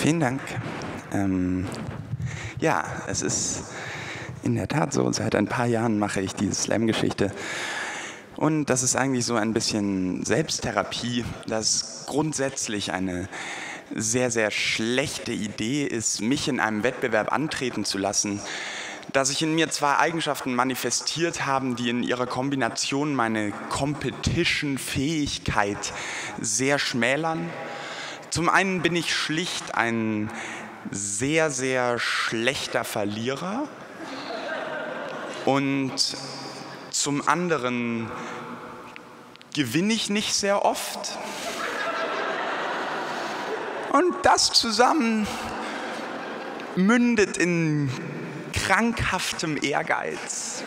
Vielen Dank. Ähm, ja, es ist in der Tat so, seit ein paar Jahren mache ich diese Slam-Geschichte. Und das ist eigentlich so ein bisschen Selbsttherapie, das grundsätzlich eine sehr, sehr schlechte Idee ist, mich in einem Wettbewerb antreten zu lassen, dass sich in mir zwei Eigenschaften manifestiert haben, die in ihrer Kombination meine Competition-Fähigkeit sehr schmälern. Zum einen bin ich schlicht ein sehr, sehr schlechter Verlierer und zum anderen gewinne ich nicht sehr oft. Und das zusammen mündet in krankhaftem Ehrgeiz,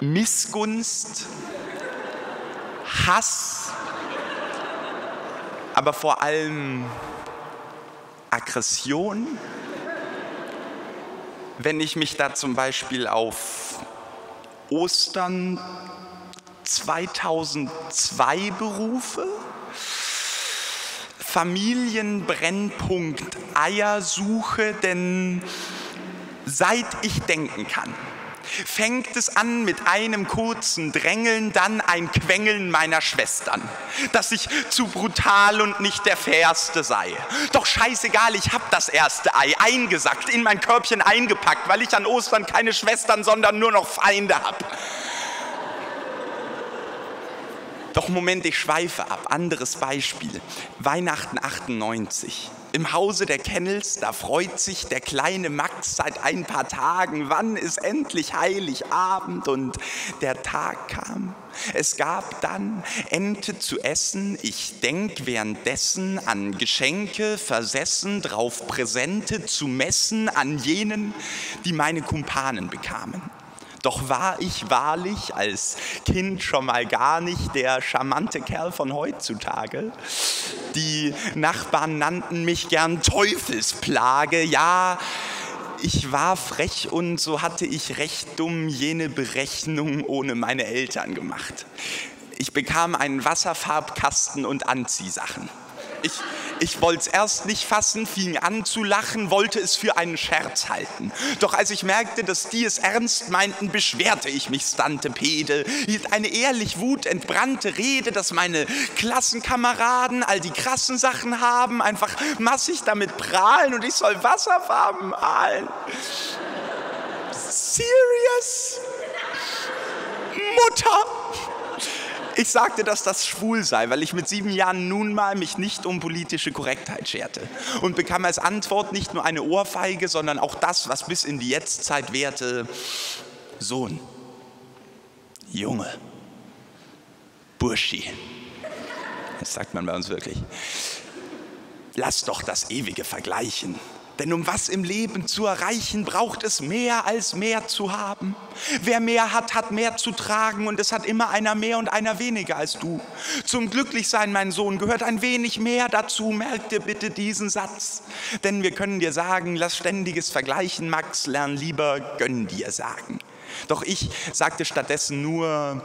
Missgunst, Hass, aber vor allem Aggression. Wenn ich mich da zum Beispiel auf Ostern 2002 berufe, Familienbrennpunkt Eiersuche, denn seit ich denken kann, fängt es an mit einem kurzen Drängeln, dann ein Quengeln meiner Schwestern, dass ich zu brutal und nicht der Fairste sei. Doch scheißegal, ich hab das erste Ei eingesackt, in mein Körbchen eingepackt, weil ich an Ostern keine Schwestern, sondern nur noch Feinde hab. Doch Moment, ich schweife ab. Anderes Beispiel. Weihnachten 98. Im Hause der Kennels, da freut sich der kleine Max seit ein paar Tagen, wann ist endlich Heiligabend und der Tag kam. Es gab dann Ente zu essen, ich denk währenddessen an Geschenke versessen, drauf Präsente zu messen an jenen, die meine Kumpanen bekamen. Doch war ich wahrlich als Kind schon mal gar nicht der charmante Kerl von heutzutage. Die Nachbarn nannten mich gern Teufelsplage. Ja, ich war frech und so hatte ich recht dumm jene Berechnung ohne meine Eltern gemacht. Ich bekam einen Wasserfarbkasten und Anziehsachen. Ich, ich wollte es erst nicht fassen, fing an zu lachen, wollte es für einen Scherz halten. Doch als ich merkte, dass die es ernst meinten, beschwerte ich mich stantepede, hielt eine ehrlich wutentbrannte Rede, dass meine Klassenkameraden all die krassen Sachen haben, einfach massig damit prahlen und ich soll Wasserfarben malen. Serious? Mutter! Ich sagte, dass das schwul sei, weil ich mit sieben Jahren nun mal mich nicht um politische Korrektheit scherte und bekam als Antwort nicht nur eine Ohrfeige, sondern auch das, was bis in die Jetztzeit währte, Sohn, Junge, Burschi. Das sagt man bei uns wirklich. Lass doch das ewige Vergleichen. Denn um was im Leben zu erreichen, braucht es mehr als mehr zu haben. Wer mehr hat, hat mehr zu tragen und es hat immer einer mehr und einer weniger als du. Zum Glücklichsein, mein Sohn, gehört ein wenig mehr dazu. Merk dir bitte diesen Satz. Denn wir können dir sagen, lass ständiges Vergleichen, Max, lern lieber, gönn dir sagen. Doch ich sagte stattdessen nur,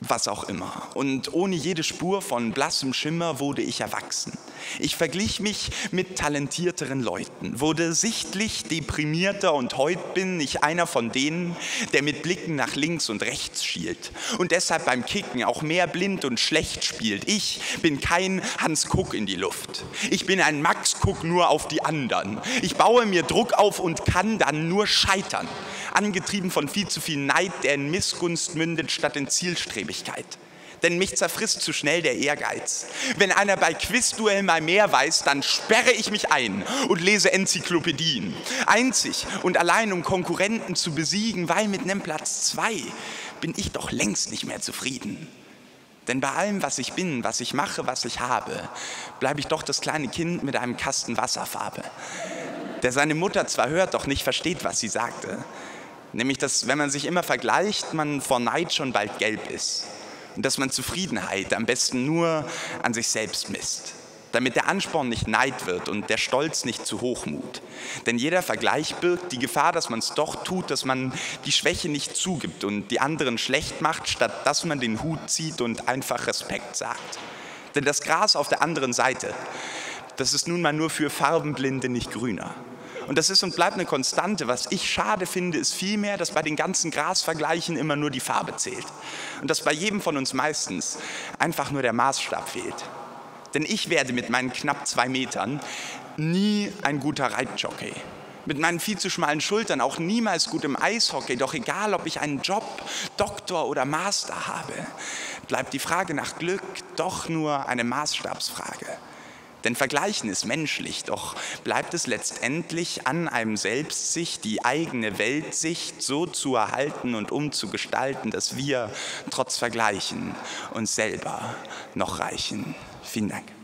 was auch immer. Und ohne jede Spur von blassem Schimmer wurde ich erwachsen. Ich verglich mich mit talentierteren Leuten, wurde sichtlich deprimierter und heute bin ich einer von denen, der mit Blicken nach links und rechts schielt und deshalb beim Kicken auch mehr blind und schlecht spielt. Ich bin kein Hans Kuck in die Luft. Ich bin ein Max Kuck nur auf die anderen. Ich baue mir Druck auf und kann dann nur scheitern angetrieben von viel zu viel Neid, der in Missgunst mündet statt in Zielstrebigkeit. Denn mich zerfrisst zu schnell der Ehrgeiz. Wenn einer bei Quizduell mal mehr weiß, dann sperre ich mich ein und lese Enzyklopädien. Einzig und allein um Konkurrenten zu besiegen, weil mit nem Platz zwei bin ich doch längst nicht mehr zufrieden. Denn bei allem, was ich bin, was ich mache, was ich habe, bleibe ich doch das kleine Kind mit einem Kasten Wasserfarbe, der seine Mutter zwar hört, doch nicht versteht, was sie sagte. Nämlich, dass wenn man sich immer vergleicht, man vor Neid schon bald gelb ist. Und dass man Zufriedenheit am besten nur an sich selbst misst. Damit der Ansporn nicht Neid wird und der Stolz nicht zu Hochmut. Denn jeder Vergleich birgt die Gefahr, dass man es doch tut, dass man die Schwäche nicht zugibt und die anderen schlecht macht, statt dass man den Hut zieht und einfach Respekt sagt. Denn das Gras auf der anderen Seite, das ist nun mal nur für Farbenblinde nicht grüner. Und das ist und bleibt eine Konstante. Was ich schade finde, ist vielmehr, dass bei den ganzen Grasvergleichen immer nur die Farbe zählt. Und dass bei jedem von uns meistens einfach nur der Maßstab fehlt. Denn ich werde mit meinen knapp zwei Metern nie ein guter Reitjockey. Mit meinen viel zu schmalen Schultern auch niemals gut im Eishockey. Doch egal, ob ich einen Job, Doktor oder Master habe, bleibt die Frage nach Glück doch nur eine Maßstabsfrage. Denn Vergleichen ist menschlich, doch bleibt es letztendlich an einem selbst, sich die eigene Weltsicht so zu erhalten und umzugestalten, dass wir trotz Vergleichen uns selber noch reichen. Vielen Dank.